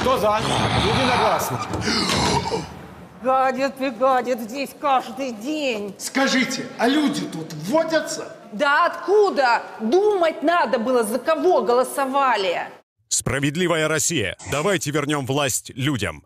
Кто за? Единогласно. Гадят и гадят здесь каждый день. Скажите, а люди тут водятся? Да откуда? Думать надо было, за кого голосовали. Справедливая Россия. Давайте вернем власть людям.